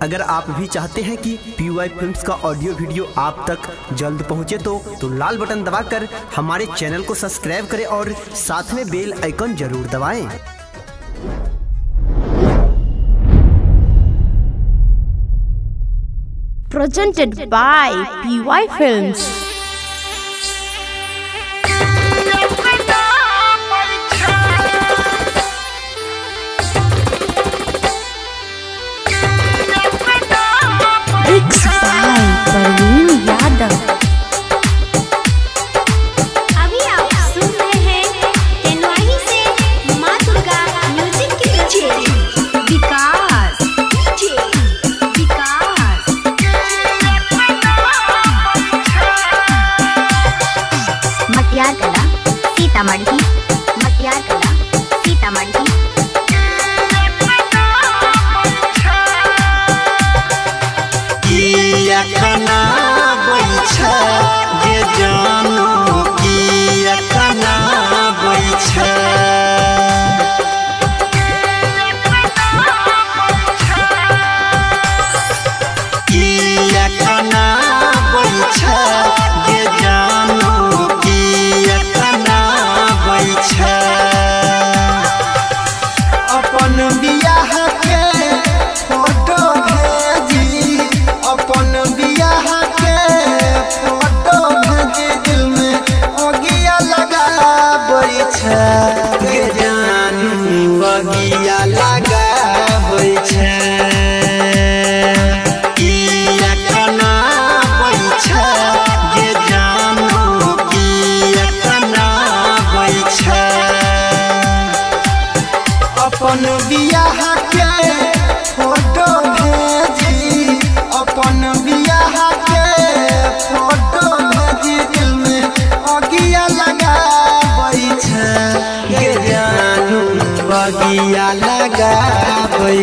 अगर आप भी चाहते हैं कि पी वाई फ़िल्म का ऑडियो वीडियो आप तक जल्द पहुँचे तो, तो लाल बटन दबाकर हमारे चैनल को सब्सक्राइब करें और साथ में बेल आइकन ज़रूर दबाएँ। Presented by P Y Films. अपन बियाह के। दिया लगाबै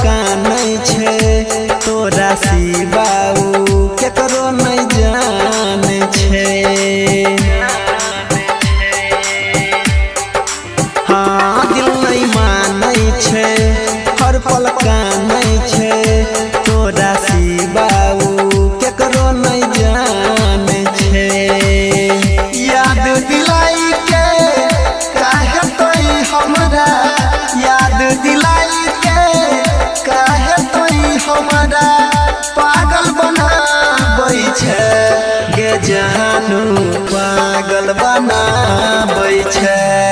नहीं छे तोरा शिवा जानू पागल बना छै।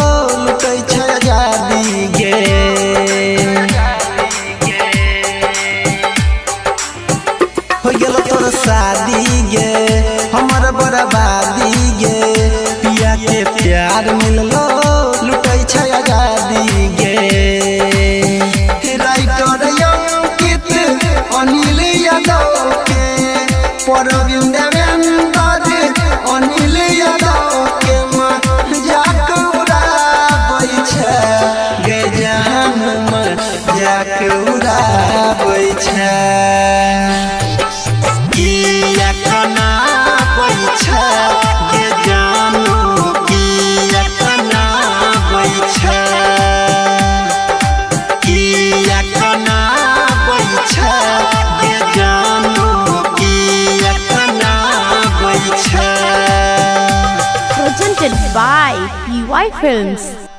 हो गल तोर शादी गे हमार बर्बादी गे। पिया के प्यार मिललो। Spy Films.